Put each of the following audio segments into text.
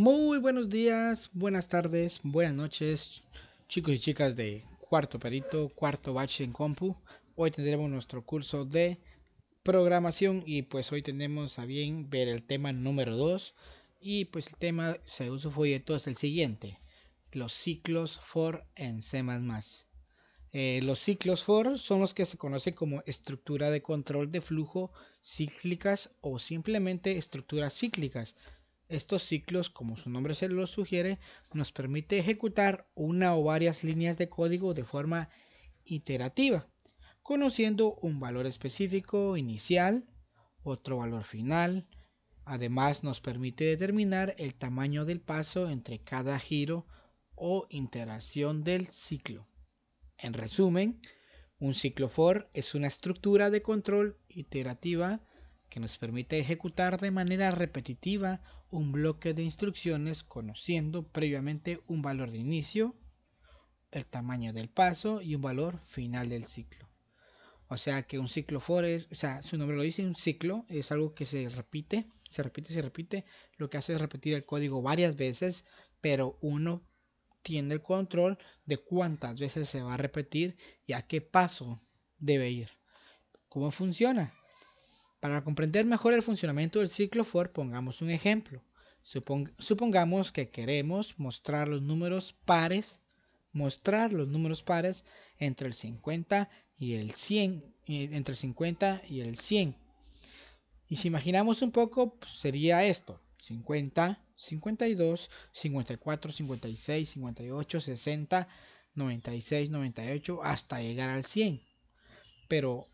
Muy buenos días, buenas tardes, buenas noches, chicos y chicas de cuarto perito, cuarto batch en compu. Hoy tendremos nuestro curso de programación y pues hoy tenemos a bien ver el tema número 2 y pues el tema según su folleto es el siguiente, los ciclos for en C++. Eh, los ciclos for son los que se conocen como estructura de control de flujo cíclicas o simplemente estructuras cíclicas estos ciclos, como su nombre se lo sugiere, nos permite ejecutar una o varias líneas de código de forma iterativa, conociendo un valor específico inicial, otro valor final. Además nos permite determinar el tamaño del paso entre cada giro o interacción del ciclo. En resumen, un ciclo for es una estructura de control iterativa que nos permite ejecutar de manera repetitiva un bloque de instrucciones conociendo previamente un valor de inicio, el tamaño del paso y un valor final del ciclo. O sea que un ciclo for es, o sea, su nombre lo dice, un ciclo es algo que se repite, se repite, se repite. Lo que hace es repetir el código varias veces, pero uno tiene el control de cuántas veces se va a repetir y a qué paso debe ir. ¿Cómo funciona? Para comprender mejor el funcionamiento del ciclo for, pongamos un ejemplo. supongamos que queremos mostrar los números pares, mostrar los números pares entre el 50 y el 100, entre el 50 y el 100. Y si imaginamos un poco, pues, sería esto: 50, 52, 54, 56, 58, 60, 96, 98, hasta llegar al 100. Pero,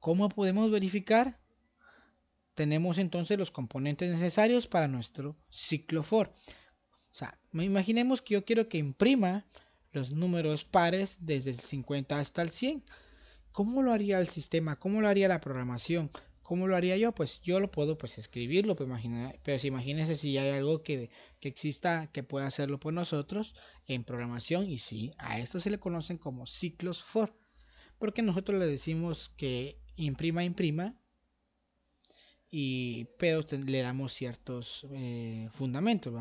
¿cómo podemos verificar? Tenemos entonces los componentes necesarios para nuestro ciclo for. O sea, imaginemos que yo quiero que imprima los números pares desde el 50 hasta el 100. ¿Cómo lo haría el sistema? ¿Cómo lo haría la programación? ¿Cómo lo haría yo? Pues yo lo puedo pues escribirlo, pero, pero si imagínense si hay algo que, que, exista que pueda hacerlo por nosotros en programación y sí, a esto se le conocen como ciclos for. Porque nosotros le decimos que imprima, imprima y, pero le damos ciertos eh, fundamentos.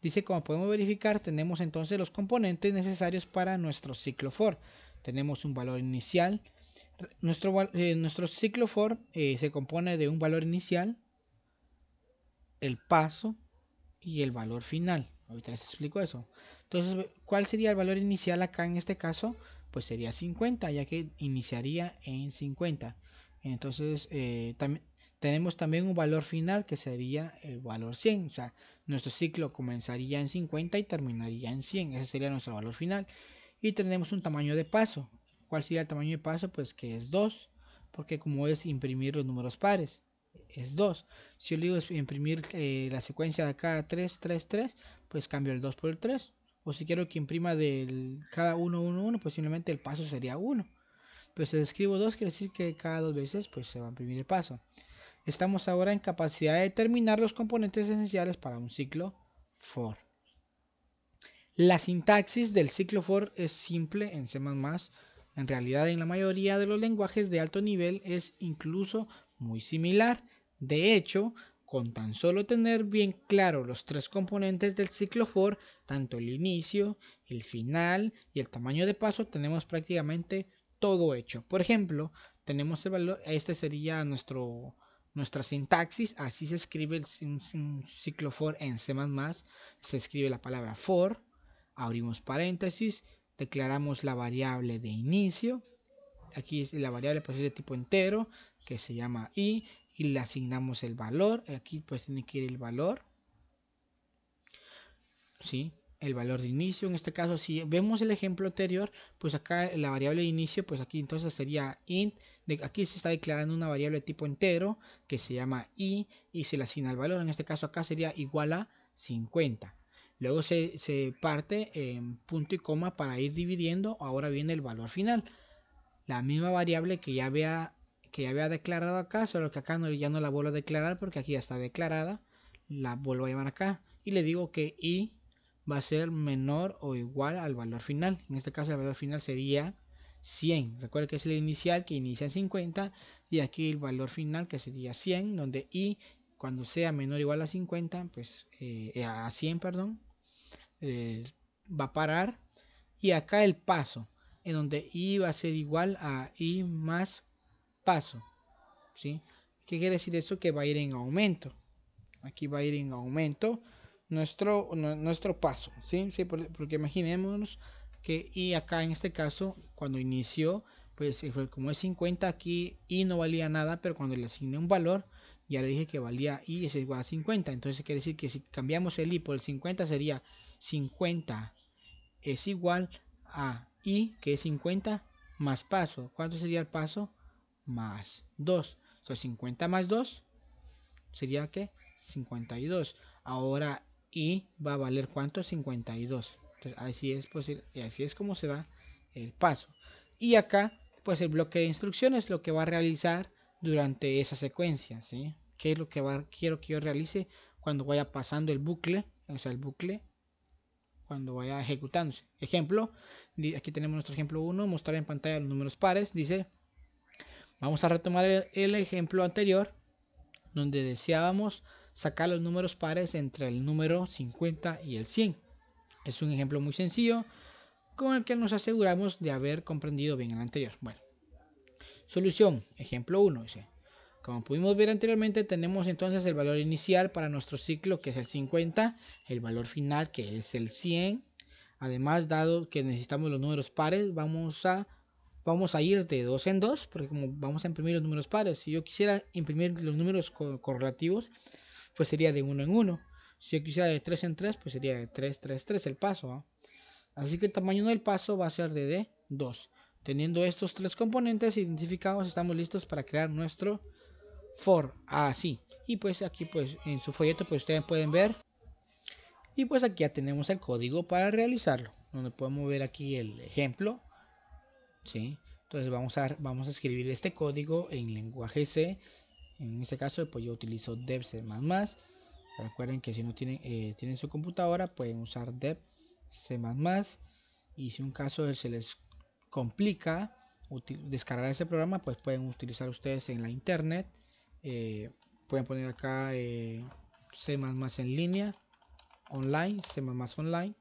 Dice, como podemos verificar, tenemos entonces los componentes necesarios para nuestro ciclo for. Tenemos un valor inicial. Nuestro, eh, nuestro ciclo for eh, se compone de un valor inicial, el paso y el valor final. Ahorita les explico eso. Entonces, ¿cuál sería el valor inicial acá en este caso? Pues sería 50, ya que iniciaría en 50. Entonces, también tenemos también un valor final que sería el valor 100. O sea, nuestro ciclo comenzaría en 50 y terminaría en 100. Ese sería nuestro valor final. Y tenemos un tamaño de paso. ¿Cuál sería el tamaño de paso? Pues que es 2. Porque como es imprimir los números pares, es 2. Si yo le digo imprimir eh, la secuencia de acá 3, 3, 3, pues cambio el 2 por el 3. O si quiero que imprima del cada 1, 1, 1, pues simplemente el paso sería 1. Pero si escribo 2, quiere decir que cada dos veces pues se va a imprimir el paso. Estamos ahora en capacidad de determinar los componentes esenciales para un ciclo for. La sintaxis del ciclo for es simple en C++. En realidad en la mayoría de los lenguajes de alto nivel es incluso muy similar. De hecho, con tan solo tener bien claro los tres componentes del ciclo for, tanto el inicio, el final y el tamaño de paso, tenemos prácticamente todo hecho. Por ejemplo, tenemos el valor, este sería nuestro nuestra sintaxis, así se escribe un, ciclo for en C++, se escribe la palabra for, abrimos paréntesis, declaramos la variable de inicio, aquí la variable pues es de tipo entero, que se llama i, y le asignamos el valor, aquí pues tiene que ir el valor, ¿sí? El valor de inicio. En este caso, si vemos el ejemplo anterior, pues acá la variable de inicio, pues aquí entonces sería int. De, aquí se está declarando una variable de tipo entero que se llama i y se le asigna el valor. En este caso acá sería igual a 50. Luego se, se parte en punto y coma para ir dividiendo. Ahora viene el valor final. La misma variable que ya había, que ya había declarado acá, solo que acá no, ya no la vuelvo a declarar porque aquí ya está declarada. La vuelvo a llamar acá y le digo que i va a ser menor o igual al valor final. En este caso el valor final sería 100. Recuerda que es el inicial que inicia en 50 y aquí el valor final que sería 100 donde i cuando sea menor o igual a 50, pues eh, a 100, perdón, eh, va a parar. Y acá el paso, en donde i va a ser igual a i más paso. ¿sí? ¿Qué quiere decir eso? Que va a ir en aumento. Aquí va a ir en aumento nuestro, nuestro paso. ¿sí? ¿sí? Porque imaginémonos que i acá en este caso, cuando inició, pues como es 50 aquí i no valía nada, pero cuando le asigné un valor, ya le dije que valía i es igual a 50. Entonces quiere decir que si cambiamos el i por el 50 sería 50 es igual a i que es 50 más paso. ¿Cuánto sería el paso? Más 2. Entonces 50 más 2 sería que 52. Ahora i va a valer cuánto? 52. Entonces así es posible, y así es como se da el paso. Y acá pues el bloque de instrucciones lo que va a realizar durante esa secuencia, ¿sí? ¿Qué es lo que va, quiero que yo realice cuando vaya pasando el bucle? O sea, el bucle cuando vaya ejecutándose. Ejemplo, aquí tenemos nuestro ejemplo 1, mostrar en pantalla los números pares. Dice, vamos a retomar el, ejemplo anterior, donde deseábamos sacar los números pares entre el número 50 y el 100. Es un ejemplo muy sencillo con el que nos aseguramos de haber comprendido bien el anterior. Bueno, solución, ejemplo 1, dice. Como pudimos ver anteriormente, tenemos entonces el valor inicial para nuestro ciclo, que es el 50, el valor final, que es el 100. Además, dado que necesitamos los números pares, vamos a, vamos a ir de 2 en 2, porque como vamos a imprimir los números pares, si yo quisiera imprimir los números correlativos, pues sería de 1 en 1. Si yo quisiera de 3 en 3, pues sería de 3, 3, 3 el paso. Así que el tamaño del paso va a ser de 2. Teniendo estos tres componentes identificados, estamos listos para crear nuestro for así y pues aquí pues en su folleto pues ustedes pueden ver y pues aquí ya tenemos el código para realizarlo donde podemos ver aquí el ejemplo ¿sí? entonces vamos a vamos a escribir este código en lenguaje C en este caso pues yo utilizo dev C++ recuerden que si no tienen eh, tienen su computadora pueden usar dev C++ y si un caso se les complica descargar ese programa pues pueden utilizar ustedes en la internet. Eh, pueden poner acá eh, C++ en línea online C++ online.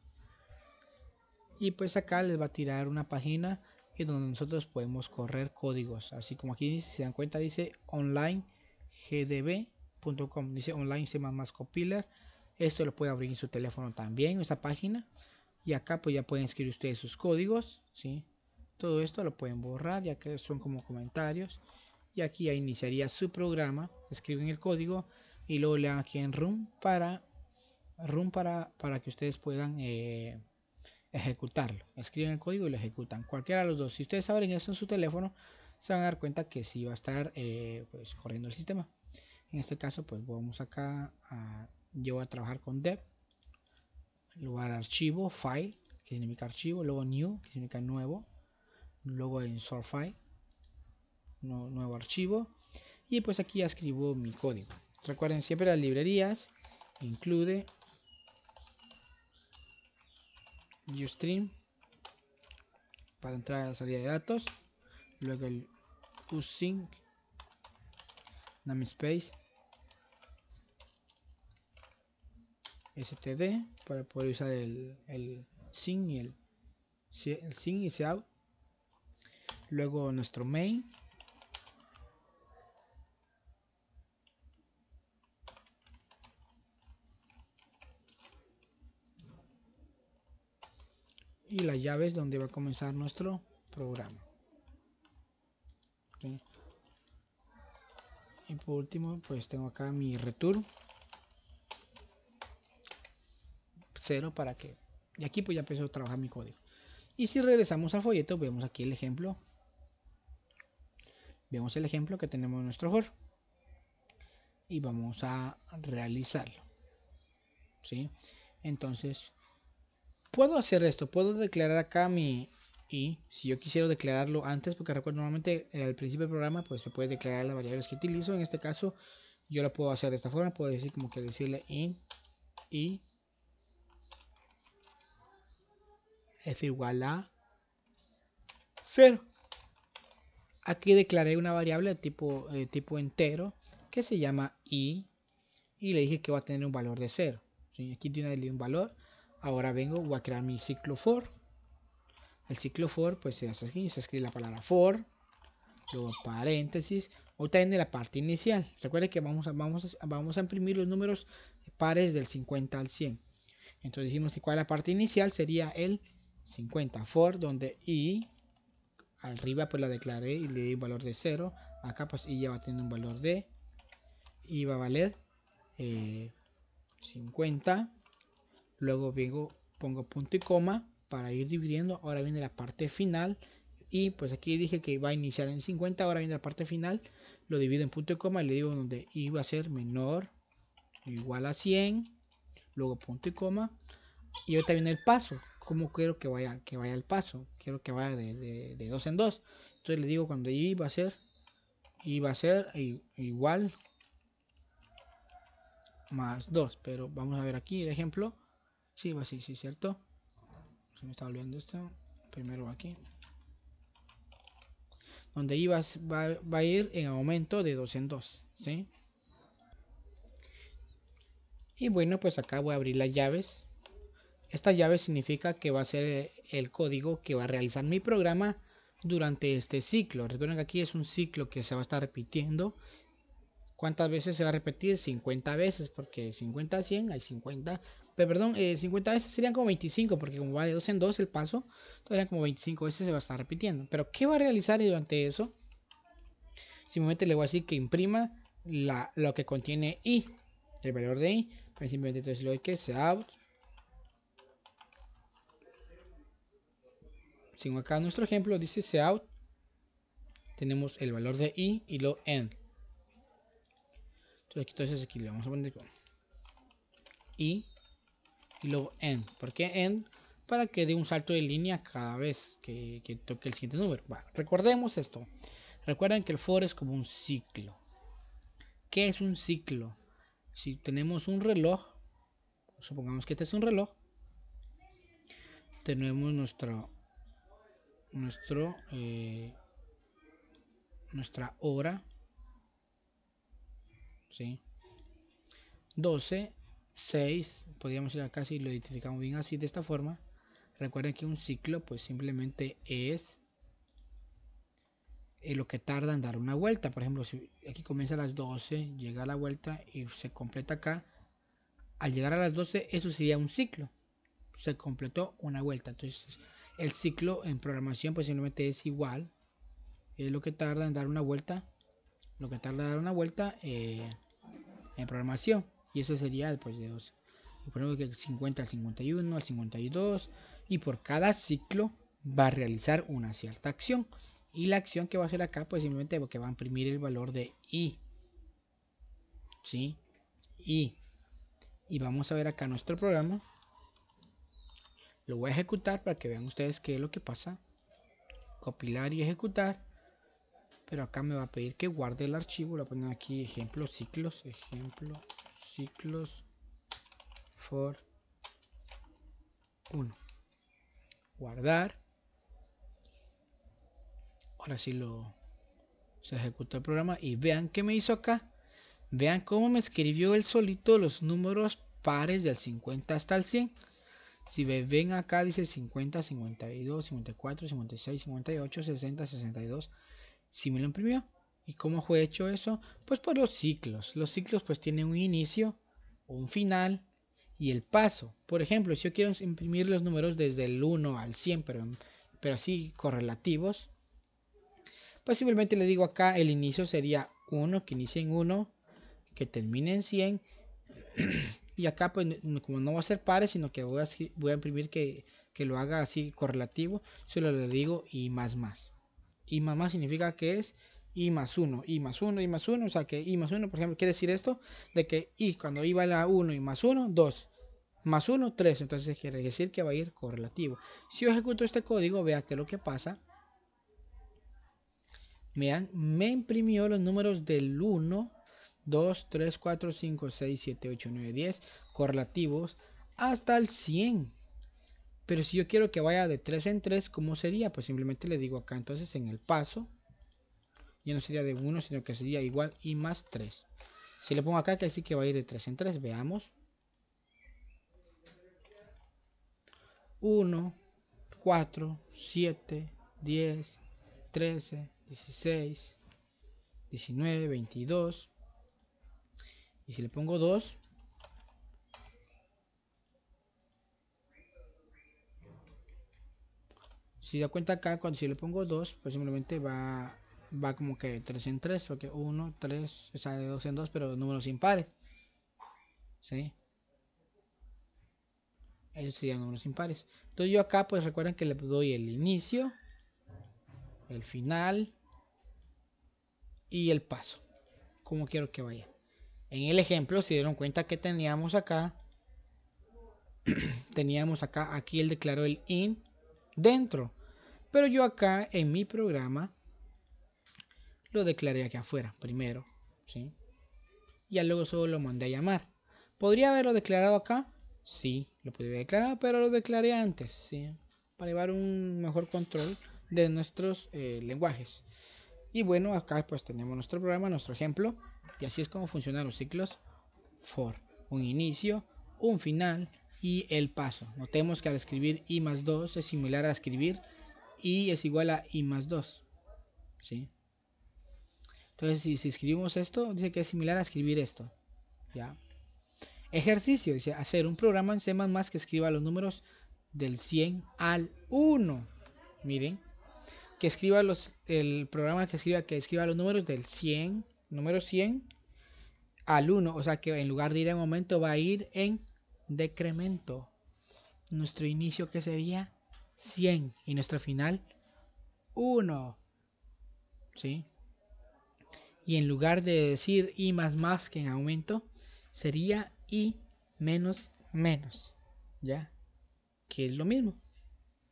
Y pues acá les va a tirar una página en donde nosotros podemos correr códigos. Así como aquí si se dan cuenta dice online gdb.com dice online C++ compiler esto lo puede abrir en su teléfono también esa página. Y acá pues ya pueden escribir ustedes sus códigos ¿sí? todo esto lo pueden borrar ya que son como comentarios. Y aquí ya iniciaría su programa. Escriben el código y luego le dan aquí en run para run para, para que ustedes puedan eh, ejecutarlo. Escriben el código y lo ejecutan. Cualquiera de los dos. Si ustedes abren esto en su teléfono se van a dar cuenta que si va a estar eh, pues corriendo el sistema. En este caso pues vamos acá a, yo voy a trabajar con dev lugar archivo file que significa archivo luego new que significa nuevo luego en source file nuevo archivo y pues aquí escribo mi código. Recuerden siempre las librerías include Ustream para entrar a la salida de datos luego el usync namespace std para poder usar el, el sync y el, el sync y out luego nuestro main. Y las llaves donde va a comenzar nuestro programa y por último pues tengo acá mi return 0 para que y aquí pues ya empezó a trabajar mi código. Y si regresamos al folleto vemos aquí el ejemplo. Vemos el ejemplo que tenemos en nuestro for y vamos a realizarlo. ¿sí? entonces puedo hacer esto, puedo declarar acá mi y si yo quisiera declararlo antes, porque recuerdo normalmente al principio del programa pues se puede declarar las variables que utilizo, en este caso yo lo puedo hacer de esta forma, puedo decir como que decirle int y es igual a 0. Aquí declaré una variable de tipo, tipo entero que se llama i y le dije que va a tener un valor de 0. Aquí tiene un valor. Ahora vengo, voy a crear mi ciclo for. El ciclo for, pues se hace aquí, se escribe la palabra for, luego paréntesis, o también la parte inicial. Recuerde que vamos a, vamos, a, vamos a imprimir los números pares del 50 al 100. Entonces dijimos que cuál la parte inicial sería el 50 for, donde i arriba pues la declaré y le di un valor de 0. Acá pues i ya va a tener un valor de i va a valer 50. Eh, Luego vengo, pongo punto y coma para ir dividiendo. Ahora viene la parte final. Y pues aquí dije que va a iniciar en 50. Ahora viene la parte final. Lo divido en punto y coma y le digo donde i va a ser menor o igual a 100. Luego punto y coma. Y ahorita viene el paso. Como quiero que vaya, que vaya el paso? Quiero que vaya de, de, dos en dos. Entonces le digo cuando i va a ser, i va a ser igual más 2. Pero vamos a ver aquí el ejemplo. Sí, va así, sí, ¿cierto? Me está olvidando esto. Primero aquí. Donde iba va, va, a ir en aumento de 2 en 2. ¿sí? Y bueno, pues acá voy a abrir las llaves. Esta llave significa que va a ser el código que va a realizar mi programa durante este ciclo. Recuerden que aquí es un ciclo que se va a estar repitiendo ¿Cuántas veces se va a repetir? 50 veces, porque 50 a 100 hay 50. Pero perdón, 50 eh, veces serían como 25, porque como va de 2 en 2 el paso, serían como 25 veces se va a estar repitiendo. Pero ¿qué va a realizar durante eso? Simplemente le voy a decir que imprima la, lo que contiene i, el valor de i. Pues simplemente entonces le doy que out. Si acá nuestro ejemplo dice out, tenemos el valor de i y lo end. Entonces aquí le vamos a poner y, y luego end. ¿Por qué end? Para que dé un salto de línea cada vez que, toque el siguiente número. recordemos esto. Recuerden que el for es como un ciclo. ¿Qué es un ciclo? Si tenemos un reloj, supongamos que este es un reloj, tenemos nuestro nuestro eh, nuestra hora 12, 6, podríamos ir acá si lo identificamos bien así de esta forma. Recuerden que un ciclo pues simplemente es eh, lo que tarda en dar una vuelta. Por ejemplo, si aquí comienza a las 12, llega a la vuelta y se completa acá. Al llegar a las 12, eso sería un ciclo. Se completó una vuelta. Entonces, el ciclo en programación pues simplemente es igual. Es lo que tarda en dar una vuelta. Lo que tarda en dar una vuelta. Eh, en programación. Y eso sería pues de 12. Y que 50 al 51, al 52. Y por cada ciclo va a realizar una cierta acción. Y la acción que va a hacer acá, pues simplemente porque va a imprimir el valor de i. ¿Sí? Y, y vamos a ver acá nuestro programa. Lo voy a ejecutar para que vean ustedes qué es lo que pasa. Copilar y ejecutar pero acá me va a pedir que guarde el archivo voy a poner aquí ejemplo ciclos ejemplo ciclos for 1 guardar. Ahora sí lo se ejecuta el programa y vean qué me hizo acá. Vean cómo me escribió el solito los números pares del 50 hasta el 100 si ven acá dice 50 52 54 56 58 60 62 si me lo imprimió. ¿Y cómo fue hecho eso? Pues por los ciclos. Los ciclos pues tienen un inicio, un final y el paso. Por ejemplo, si yo quiero imprimir los números desde el 1 al 100, pero, pero así correlativos, pues simplemente le digo acá el inicio sería 1, que inicie en 1, que termine en 100. y acá pues como no va a ser pares, sino que voy a, voy a imprimir que, que lo haga así correlativo, solo le digo y más más y más más significa que es i más 1, i más 1, i más 1, o sea que i más 1, por ejemplo, quiere decir esto, de que i cuando i va a 1 y más 1, 2, más 1, 3, entonces quiere decir que va a ir correlativo. Si yo ejecuto este código, vea que lo que pasa, vean, me imprimió los números del 1, 2, 3, 4, 5, 6, 7, 8, 9, 10, correlativos, hasta el 100. Pero si yo quiero que vaya de 3 en 3, ¿cómo sería? Pues simplemente le digo acá entonces en el paso. Ya no sería de 1, sino que sería igual y más 3. Si le pongo acá, que sí que va a ir de 3 en 3. Veamos. 1, 4, 7, 10, 13, 16, 19, 22. Y si le pongo 2, si da cuenta acá, cuando si le pongo 2, pues simplemente va va como que 3 en 3, porque 1, 3, o sea, de 2 en 2, pero números impares. ¿Sí? Esos serían números impares. Entonces yo acá, pues recuerden que le doy el inicio, el final y el paso. Como quiero que vaya. En el ejemplo, si dieron cuenta que teníamos acá, teníamos acá, aquí él declaró el in dentro. Pero yo acá en mi programa lo declaré aquí afuera primero, ¿sí? Y luego solo lo mandé a llamar. ¿Podría haberlo declarado acá? Sí, lo podría declarar, pero lo declaré antes, ¿sí? Para llevar un mejor control de nuestros eh, lenguajes. Y bueno, acá pues tenemos nuestro programa, nuestro ejemplo. Y así es como funcionan los ciclos for. Un inicio, un final y el paso. Notemos que al escribir i más 2 es similar a escribir i es igual a i más 2. ¿Sí? Entonces, si, escribimos esto, dice que es similar a escribir esto. ¿Ya? Ejercicio, dice hacer un programa en C++ que escriba los números del 100 al 1. Miren, que escriba los, el programa que escriba, que escriba los números del 100, número 100 al 1. O sea que en lugar de ir en aumento va a ir en decremento. Nuestro inicio que sería 100 y nuestro final 1. ¿Sí? y en lugar de decir i más más que en aumento, sería i menos menos, ¿ya? Que es lo mismo,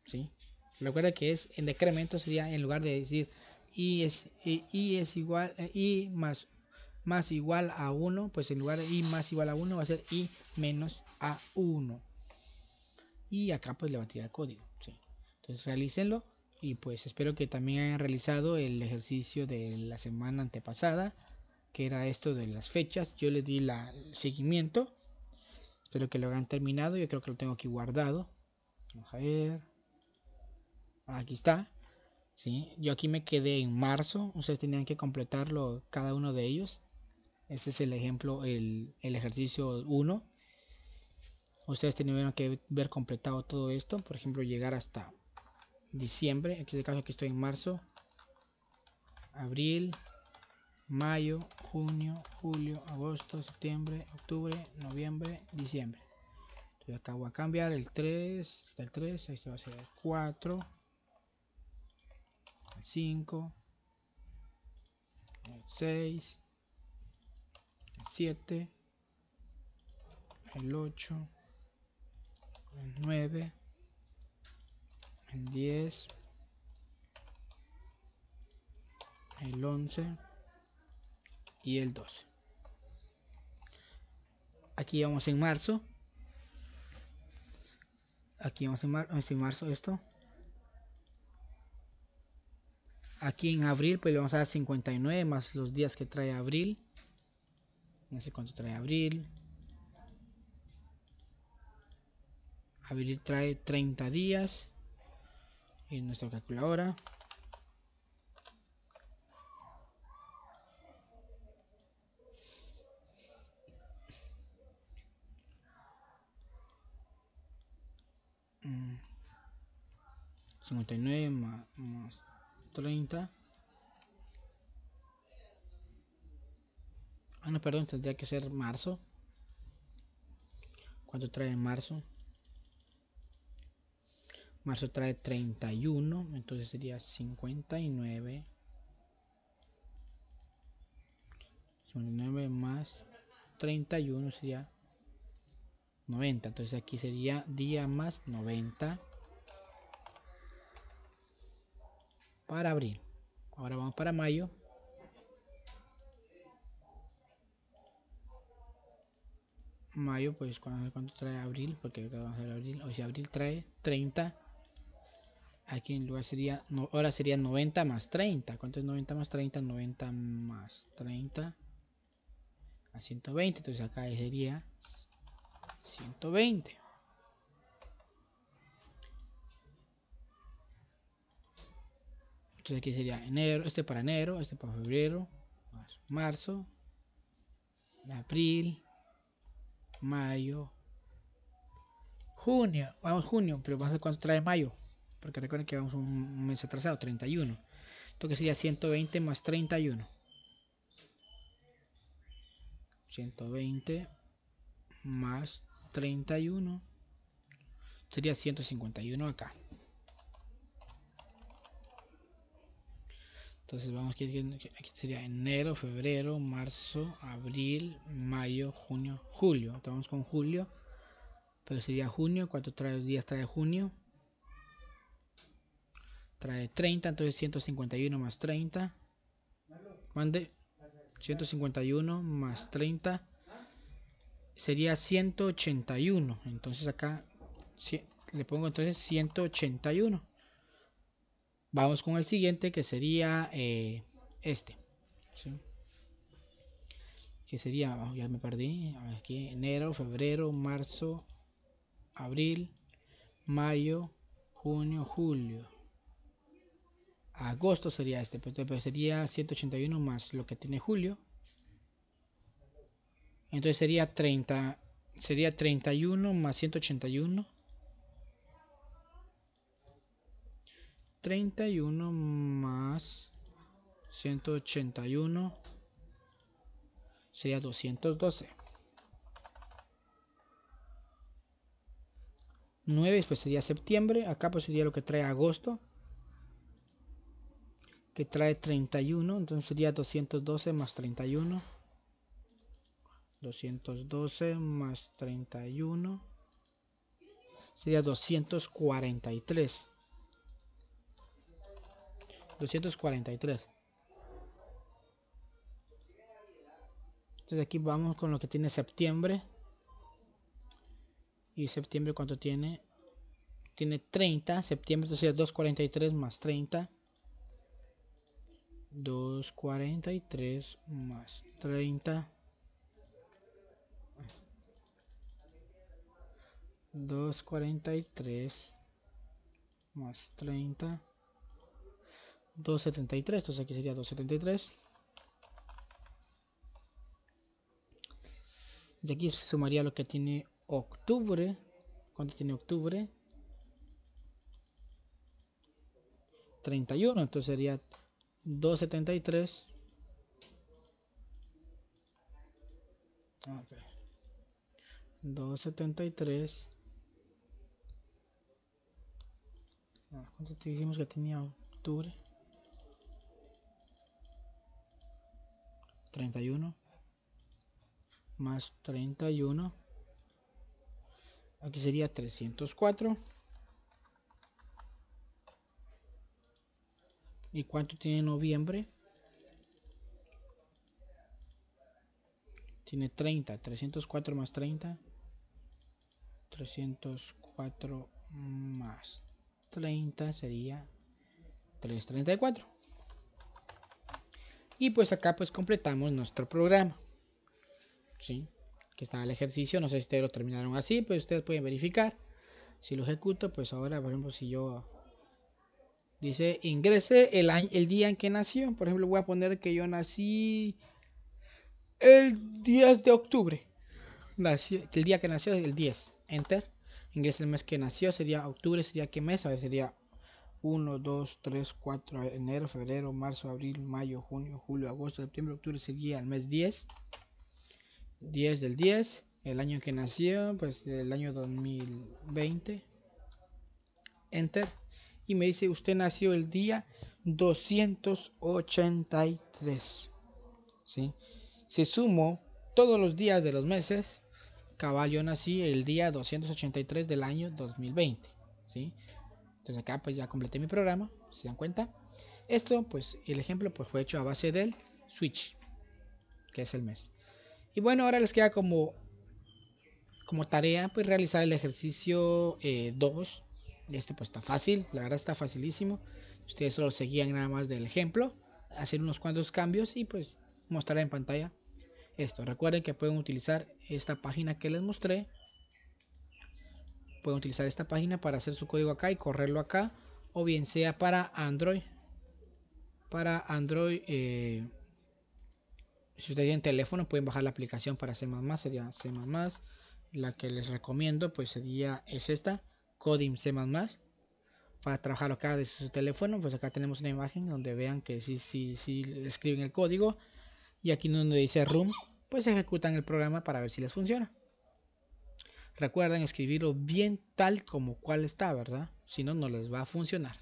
¿sí? Recuerda que es en decremento sería en lugar de decir i es, i, es igual, i más, más igual a 1, pues en lugar de i más igual a 1 va a ser i menos a 1. Y acá pues le va a tirar código. Entonces realícenlo y pues espero que también hayan realizado el ejercicio de la semana antepasada que era esto de las fechas. Yo les di la, el seguimiento. Espero que lo hayan terminado. Yo creo que lo tengo aquí guardado. Vamos a ver. Aquí está. ¿sí? yo aquí me quedé en marzo. Ustedes tenían que completarlo cada uno de ellos. Este es el ejemplo el, ejercicio 1 ustedes tenían que ver completado todo esto. Por ejemplo llegar hasta diciembre, en este caso aquí estoy en marzo, abril, mayo, junio, julio, agosto, septiembre, octubre, noviembre, diciembre. Entonces acá voy a cambiar el 3, el 3, ahí se va a hacer el 4, el 5, el 6, el 7, el 8, el 9, el 10, el 11 y el 12. Aquí vamos en marzo. Aquí vamos en, mar en marzo esto. Aquí en abril pues le vamos a dar 59 más los días que trae abril. No sé cuánto trae abril. Abril trae 30 días en nuestra calculadora. Mm. 59 más, más 30 ah no perdón tendría que ser marzo ¿cuánto trae marzo? Marzo trae 31, entonces sería 59. 59 más 31 sería 90. Entonces aquí sería día más 90 para abril. Ahora vamos para mayo. Mayo, pues cuánto trae abril, porque vamos a ver abril. O si abril trae 30 aquí en lugar sería no, ahora sería 90 más 30 ¿cuánto es 90 más 30? 90 más 30 a 120 entonces acá sería 120 entonces aquí sería enero este para enero este para febrero marzo abril mayo junio. Vamos junio pero vamos a ver cuánto trae mayo porque recuerden que vamos un mes atrasado 31 entonces sería 120 más 31 120 más 31 sería 151 acá. Entonces vamos aquí, aquí sería enero, febrero, marzo, abril, mayo, junio, julio. Estamos con julio. Pero sería junio. ¿Cuántos días trae junio? Trae 30, entonces 151 más 30. Mande. 151 más 30 sería 181 entonces acá le pongo entonces 181 vamos con el siguiente que sería eh, este que sería oh, ya me perdí aquí enero febrero marzo abril mayo junio julio agosto sería este, pero sería 181 más lo que tiene julio. Entonces sería 30, sería 31 más 181. 31 más 181 sería 212. 9 pues sería septiembre, acá pues sería lo que trae agosto que trae 31, entonces sería 212 más 31. 212 más 31 sería 243. 243. Entonces aquí vamos con lo que tiene septiembre. Y septiembre cuánto tiene? Tiene 30. Septiembre entonces sería 243 más 30. 243 más 30 243 más 30 273 entonces aquí sería 273 de aquí se sumaría lo que tiene octubre. Cuánto tiene octubre 31 entonces sería 273 okay. 273 ah, ¿cuánto te dijimos que tenía octubre? 31 más 31 aquí sería 304 ¿Y cuánto tiene noviembre? Tiene 30. 304 más 30. 304 más 30 sería 334. Y pues acá pues completamos nuestro programa. ¿Sí? Que está el ejercicio. No sé si ustedes lo terminaron así, pero ustedes pueden verificar. Si lo ejecuto, pues ahora, por ejemplo, si yo Dice, ingrese el, año, el día en que nació. Por ejemplo, voy a poner que yo nací el 10 de octubre. El día que nació es el 10. Enter. Ingrese el mes que nació. Sería octubre. ¿Sería qué mes? A ver, sería 1, 2, 3, 4, enero, febrero, marzo, abril, mayo, junio, julio, agosto, septiembre, octubre. Sería el mes 10. 10 del 10. El año en que nació, pues el año 2020. Enter y me dice usted nació el día 283. ¿sí? Se sumo todos los días de los meses, cabal yo nací el día 283 del año 2020. ¿sí? Entonces acá pues ya completé mi programa, se dan cuenta. Esto pues el ejemplo pues fue hecho a base del switch, que es el mes. Y bueno, ahora les queda como como tarea pues realizar el ejercicio 2 eh, este pues está fácil, la verdad está facilísimo. Ustedes solo seguían nada más del ejemplo, hacer unos cuantos cambios y pues mostrar en pantalla esto. Recuerden que pueden utilizar esta página que les mostré. Pueden utilizar esta página para hacer su código acá y correrlo acá. O bien sea para Android. Para Android. Eh, si ustedes tienen teléfono pueden bajar la aplicación para C++. Sería C++. La que les recomiendo pues sería es esta. Coding C++ para trabajar acá desde su teléfono pues acá tenemos una imagen donde vean que si sí, sí, sí, escriben el código y aquí donde dice room pues ejecutan el programa para ver si les funciona. Recuerden escribirlo bien tal como cual está verdad si no no les va a funcionar.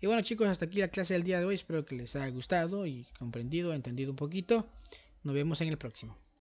Y bueno chicos hasta aquí la clase del día de hoy. Espero que les haya gustado y comprendido entendido un poquito. Nos vemos en el próximo